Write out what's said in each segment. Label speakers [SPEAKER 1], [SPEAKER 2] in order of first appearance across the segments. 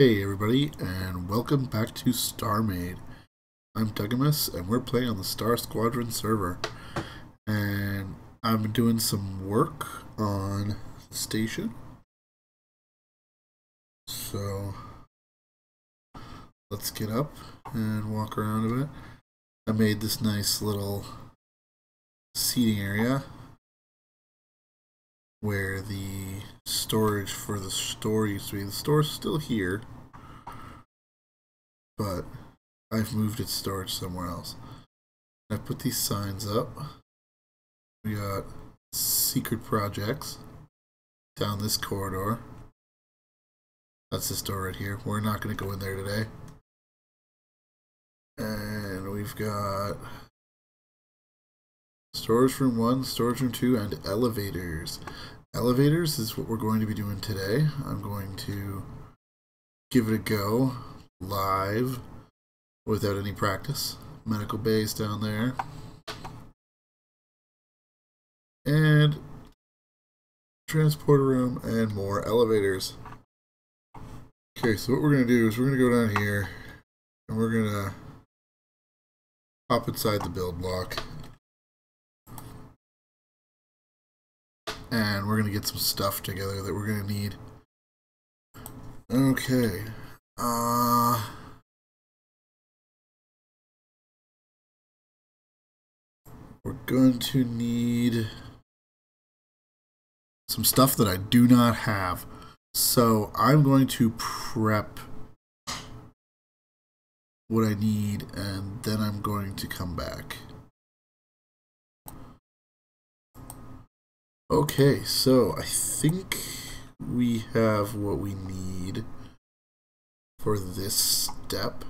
[SPEAKER 1] Hey everybody, and welcome back to StarMade. I'm Dougimus, and we're playing on the Star Squadron server. And I've been doing some work on the station. So, let's get up and walk around a bit. I made this nice little seating area where the storage for the store used to be. The store's still here, but I've moved its storage somewhere else. I put these signs up. We got secret projects down this corridor. That's the store right here. We're not going to go in there today. And we've got storage room 1, storage room 2, and elevators. Elevators is what we're going to be doing today. I'm going to give it a go live without any practice. Medical base down there. And transporter room and more elevators. Okay, so what we're going to do is we're going to go down here and we're going to hop inside the build block. And we're to get some stuff together that we're to need. Okay. Uh... We're going to need some stuff that I do not have. So I'm going to prep what I need and then I'm going to come back. Okay, so I think we have what we need for this step.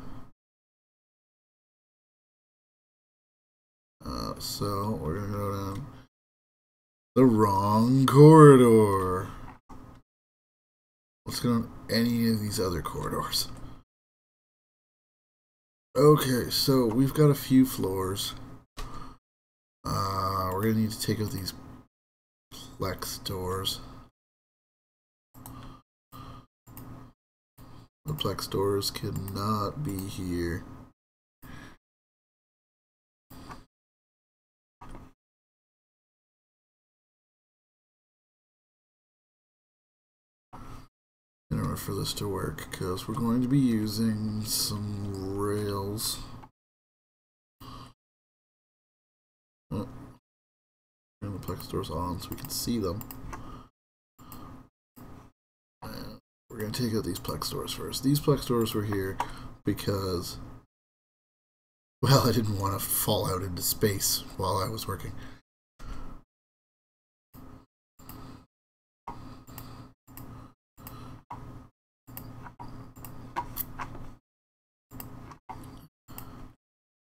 [SPEAKER 1] Uh, so we're gonna go down the wrong corridor. Let's go on any of these other corridors. Okay, so we've got a few floors. Uh, we're gonna need to take out these plex doors. The plex doors cannot be here. in order for this to work because we're going to be using some rails. Oh. Doors on so we can see them. And we're going to take out these plex doors first. These plex doors were here because, well, I didn't want to fall out into space while I was working.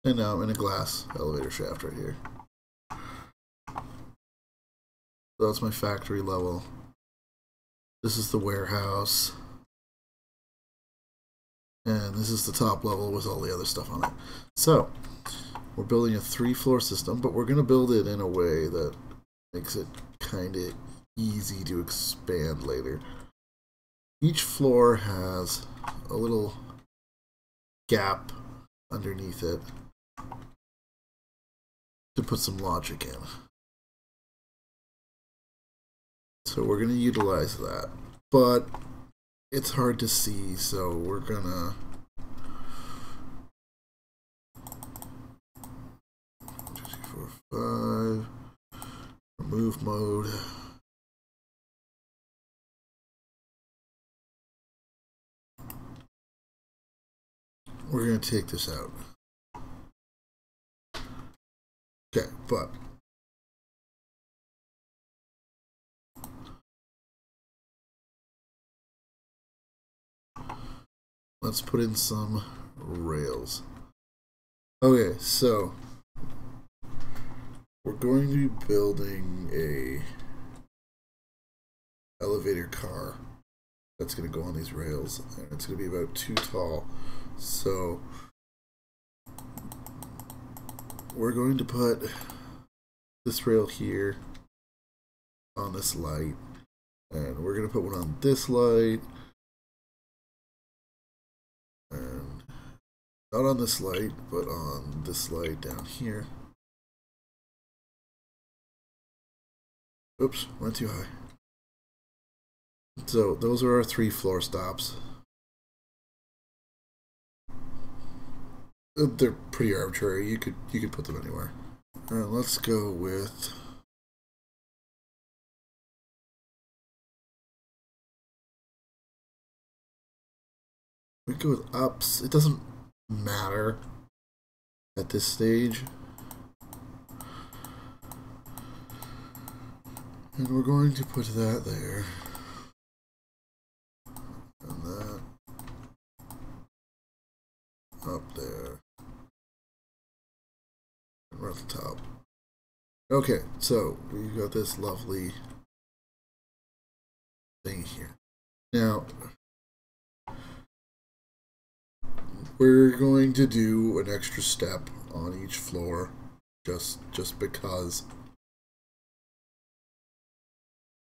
[SPEAKER 1] And now I'm in a glass elevator shaft right here. So that's my factory level. This is the warehouse. And this is the top level with all the other stuff on it. So, we're building a three floor system, but we're going to build it in a way that makes it kind of easy to expand later. Each floor has a little gap underneath it to put some logic in. So we're going to utilize that. But it's hard to see, so we're going to... Five, remove mode. We're going to take this out. Okay, but let's put in some rails. Okay, so we're going to be building a elevator car that's going to go on these rails and it's going to be about too tall. So we're going to put this rail here on this light and we're going to put one on this light Not on this light, but on this light down here. Oops, went too high. So those are our three floor stops. Uh, they're pretty arbitrary. You could you could put them anywhere. All right, let's go with. We go with ups. It doesn't matter at this stage. And we're going to put that there. And that up there. And right at the top. Okay, so we've got this lovely thing here. Now, we're going to do an extra step on each floor just just because.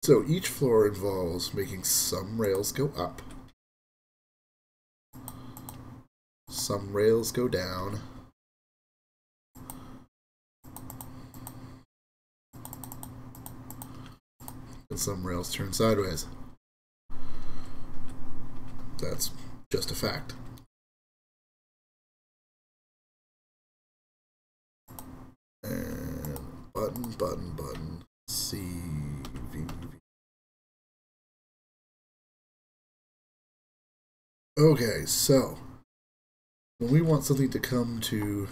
[SPEAKER 1] So each floor involves making some rails go up. Some rails go down. And some rails turn sideways. That's just a fact and button, button, button, C, V, V. Okay, so when we want something to come to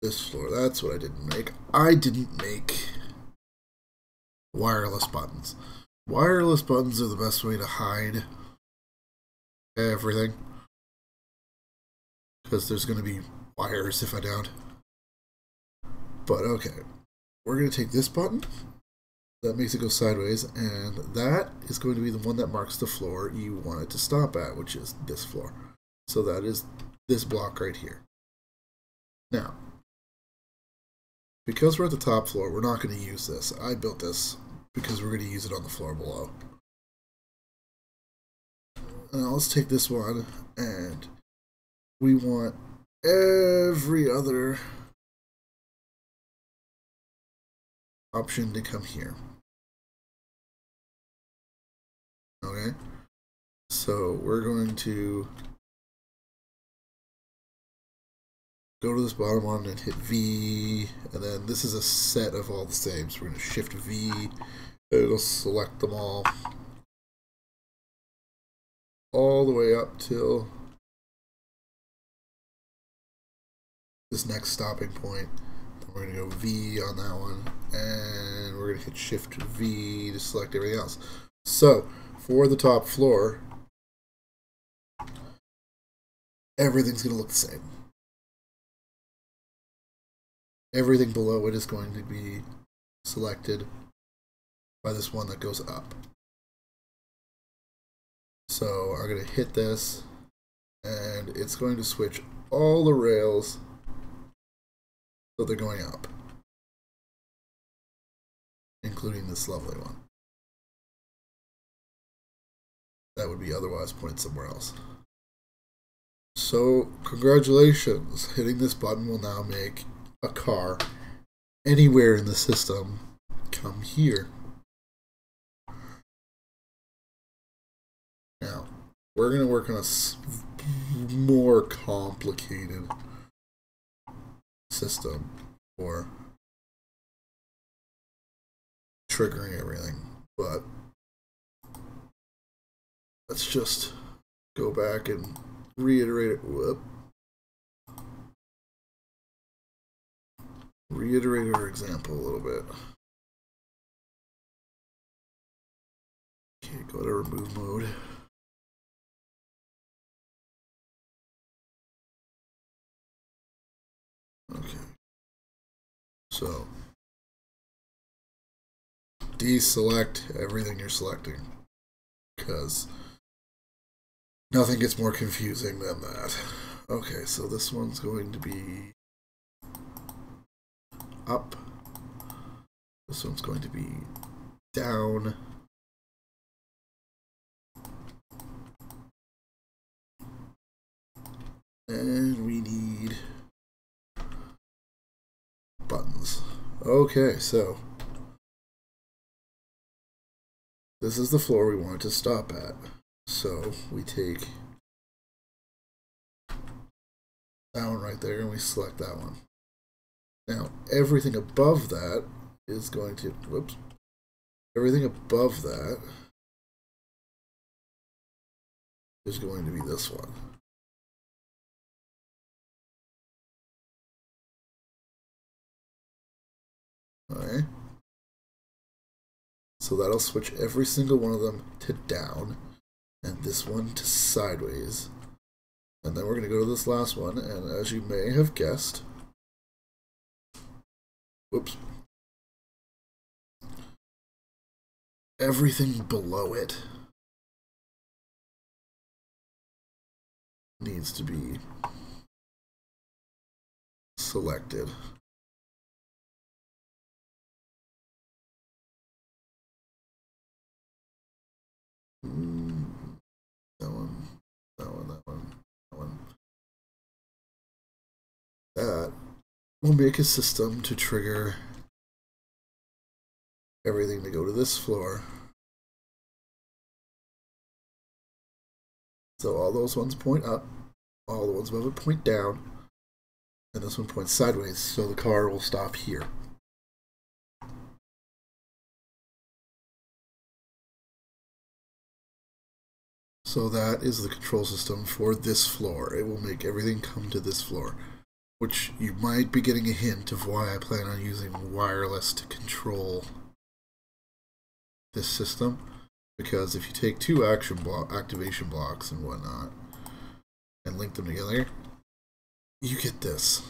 [SPEAKER 1] this floor, that's what I didn't make. I didn't make wireless buttons. Wireless buttons are the best way to hide everything because there's going to be wires if I don't. But okay, we're going to take this button. That makes it go sideways, and that is going to be the one that marks the floor you want it to stop at, which is this floor. So that is this block right here. Now, because we're at the top floor, we're not going to use this. I built this because we're going to use it on the floor below. Now let's take this one, and we want every other option to come here. Okay, so we're going to go to this bottom one and hit V, and then this is a set of all the same, so we're going to shift V, it'll select them all, all the way up till this next stopping point. We're going to go V on that one, and we're going to hit Shift V to select everything else. So, for the top floor, everything's going to look the same. Everything below it is going to be selected by this one that goes up. So I'm going to hit this, and it's going to switch all the rails they're going up. Including this lovely one. That would be otherwise pointed somewhere else. So, congratulations. Hitting this button will now make a car anywhere in the system come here. Now, we're going to work on a more complicated system for triggering everything. But let's just go back and reiterate it. Whoop. Reiterate our example a little bit. Okay, go to remove mode. So, deselect everything you're selecting because nothing gets more confusing than that. Okay, so this one's going to be up. This one's going to be down. And Okay, so this is the floor we want to stop at. So we take that one right there and we select that one. Now everything above that is going to, whoops, everything above that is going to be this one. Alright. So that'll switch every single one of them to down, and this one to sideways. And then we're going to go to this last one, and as you may have guessed, whoops, everything below it needs to be selected. That one, that one, that one, that one. That will make a system to trigger everything to go to this floor. So all those ones point up, all the ones above it point down, and this one points sideways, so the car will stop here. So that is the control system for this floor. It will make everything come to this floor, which you might be getting a hint of why I plan on using wireless to control this system because if you take two action block activation blocks and whatnot and link them together, you get this.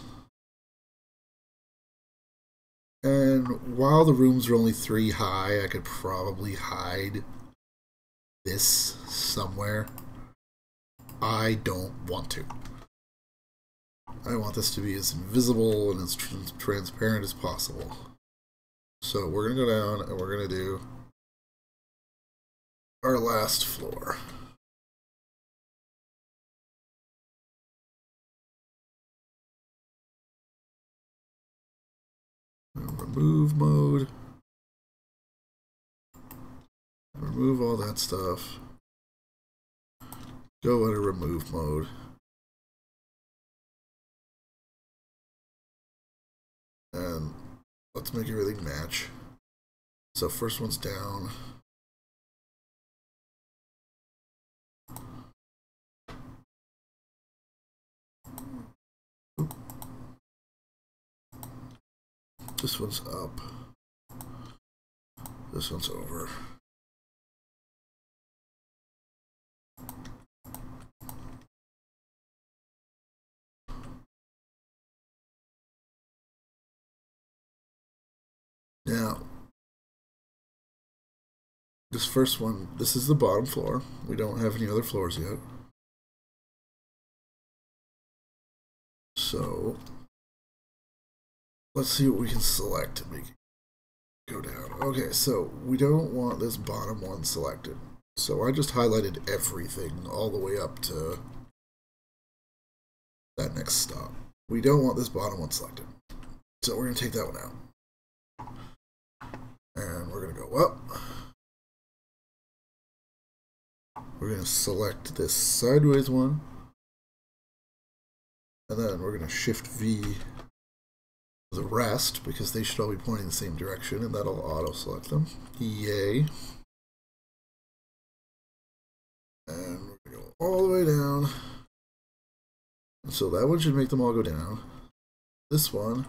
[SPEAKER 1] And while the rooms are only three high, I could probably hide this somewhere. I don't want to. I want this to be as invisible and as transparent as possible. So we're going to go down and we're going to do our last floor. Remove mode. Remove all that stuff. Go into remove mode. And let's make everything match. So first one's down. This one's up. This one's over. Now, this first one, this is the bottom floor. We don't have any other floors yet. So, let's see what we can select to make go down. Okay, so we don't want this bottom one selected. So I just highlighted everything all the way up to that next stop. We don't want this bottom one selected. So we're going to take that one out. And we're going to. Select this sideways one. And then we're going to shift V the rest because they should all be pointing the same direction and that'll auto select them. Yay. And we're going to go all the way down. So that one should make them all go down. This one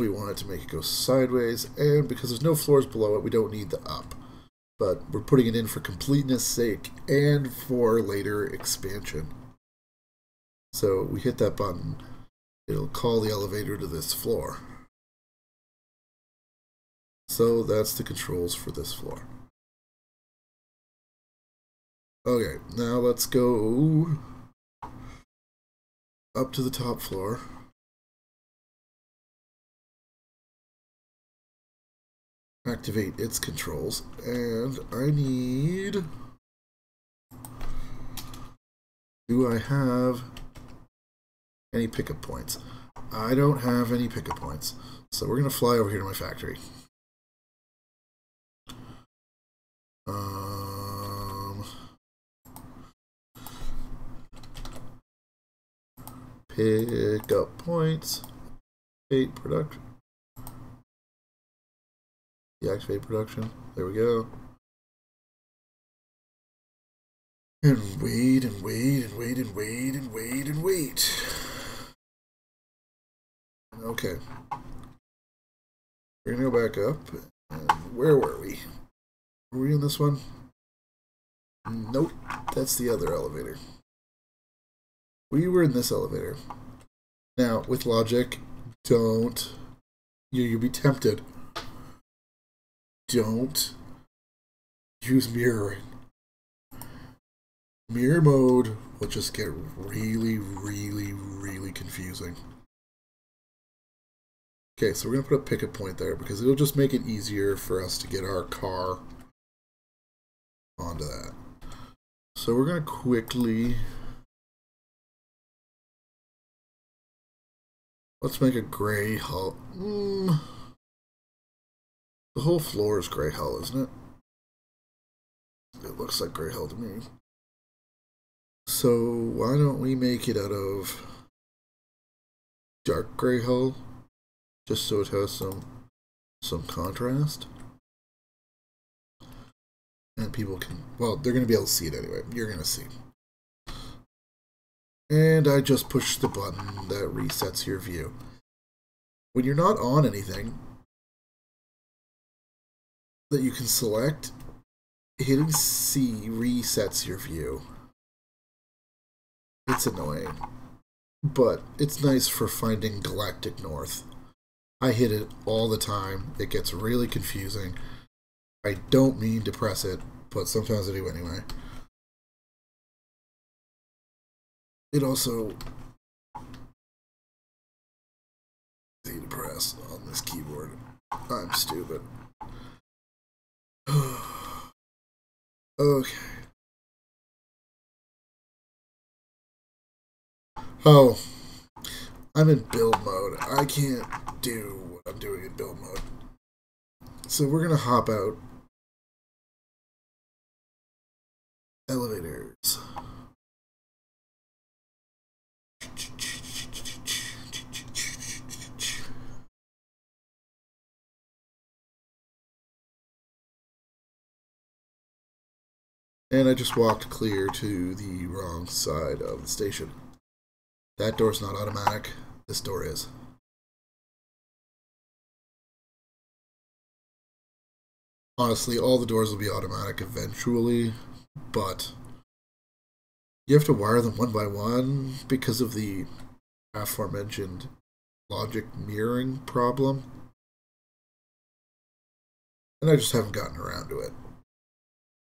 [SPEAKER 1] we want it to make it go sideways, and because there's no floors below it, we don't need the up. But we're putting it in for completeness sake and for later expansion. So we hit that button, it'll call the elevator to this floor. So that's the controls for this floor. Okay, now let's go up to the top floor. Activate its controls. And I need Do I have any pickup points? I don't have any pickup points. So we're going to fly over here to my factory. Um, pick up points. Eight production. Deactivate production. There we go. And wait and wait and wait and wait and wait and wait. Okay. We're gonna go back up. And where were we? Were we in this one? Nope. That's the other elevator. We were in this elevator. Now, with logic, don't you you'll be tempted. Don't use mirroring. Mirror mode will just get really, really, really confusing. Okay, so we're going to put a pickup point there because it'll just make it easier for us to get our car onto that. So we're going to quickly... Let's make a gray hull. Mm. The whole floor is gray hull, isn't it? It looks like gray hull to me. So why don't we make it out of dark gray hull? just so it has some some contrast. And people can, well, they're going to be able to see it anyway. You're going to see. And I just push the button that resets your view. When you're not on anything that you can select, hitting C resets your view. It's annoying, but it's nice for finding Galactic North. I hit it all the time. It gets really confusing. I don't mean to press it, but sometimes I do anyway. It also easy to press on this keyboard. I'm stupid. okay. Oh, I'm in build mode. I can't do what I'm doing in build mode. So we're going to hop out. Elevators. And I just walked clear to the wrong side of the station. That door's not automatic. This door is. Honestly, all the doors will be automatic eventually, but you have to wire them one by one because of the aforementioned logic mirroring problem. And I just haven't gotten around to it.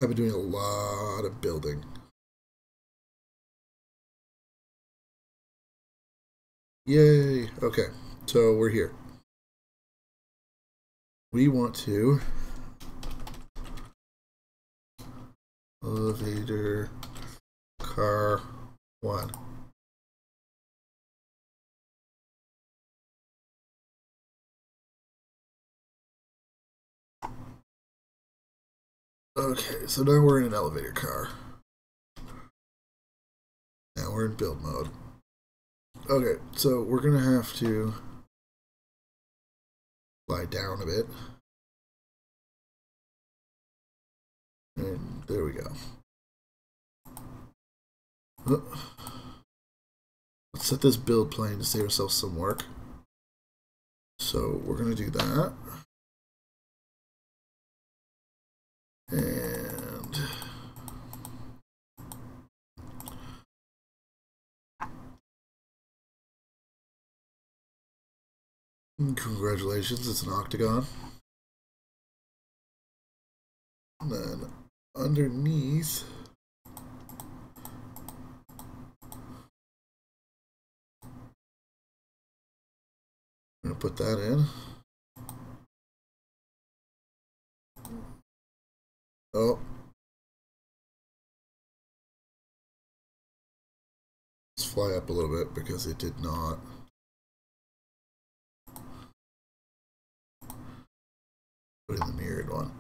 [SPEAKER 1] I've been doing a lot of building. Yay! Okay, so we're here. We want to elevator car one. Okay, so now we're in an elevator car. Now we're in build mode. Okay, so we're gonna have to lie down a bit. And there we go. Let's set this build plane to save ourselves some work. So we're gonna do that. And Congratulations, it's an octagon. And then underneath, I'm going to put that in. Oh. Let's fly up a little bit because it did not. Put in the mirrored one.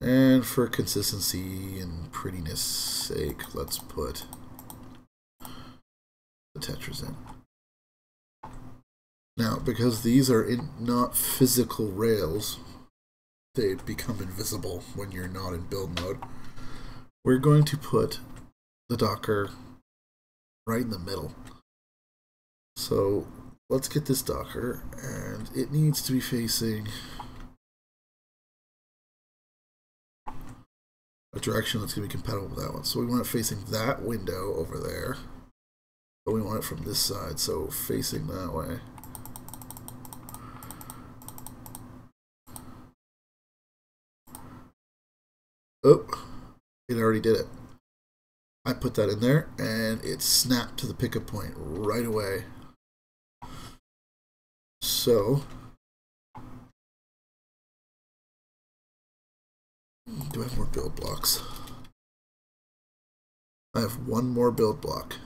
[SPEAKER 1] And for consistency and prettiness sake, let's put the Tetras in. Now, because these are in, not physical rails, they become invisible when you're not in build mode. We're going to put the Docker right in the middle. So let's get this Docker, and it needs to be facing a direction that's going to be compatible with that one. So we want it facing that window over there, but we want it from this side, so facing that way. Oh, it already did it. I put that in there and it snapped to the pickup point right away. So, do I have more build blocks? I have one more build block.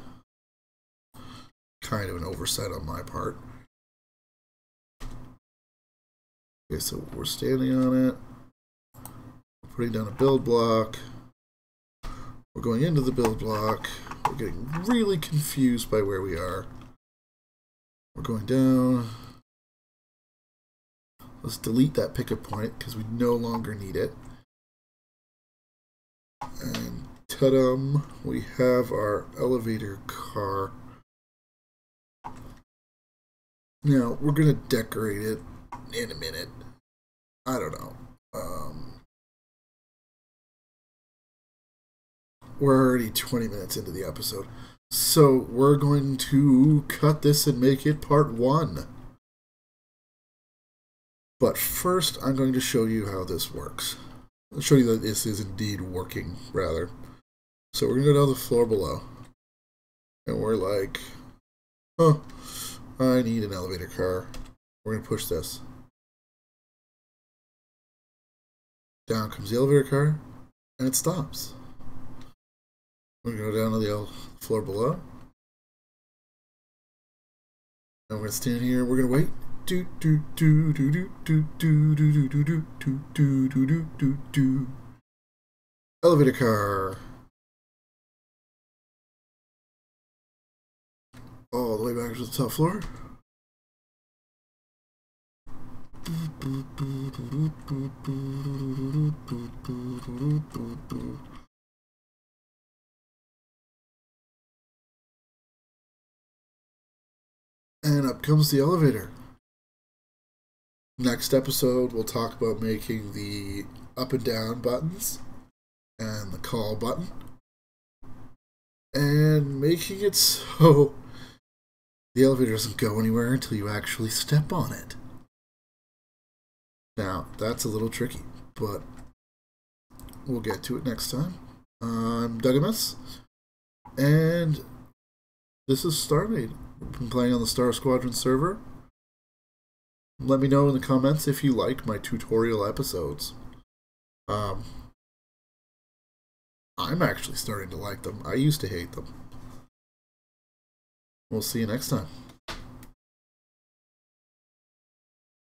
[SPEAKER 1] Kind of an oversight on my part. Okay, so we're standing on it putting down a build block. We're going into the build block. We're getting really confused by where we are. We're going down. Let's delete that pickup point because we no longer need it. And ta-dum, we have our elevator car. Now, we're going to decorate it in a minute. I don't know. Um, we're already 20 minutes into the episode. So we're going to cut this and make it part one. But first, I'm going to show you how this works. I'll show you that this is indeed working, rather. So we're going to go down the floor below. And we're like, oh, I need an elevator car. We're going to push this. Down comes the elevator car, and it stops. We're going to go down to the floor below. And we're going to stand here. We're going to wait. Do do do do do do do do do do do do do do do do do. Elevator car. All the way back to the top floor. And up comes the elevator. Next episode, we'll talk about making the up and down buttons and the call button and making it so the elevator doesn't go anywhere until you actually step on it. Now, that's a little tricky, but we'll get to it next time. I'm Dougimus, and this is Starmade been playing on the Star Squadron server. Let me know in the comments if you like my tutorial episodes. Um, I'm actually starting to like them. I used to hate them. We'll see you next time.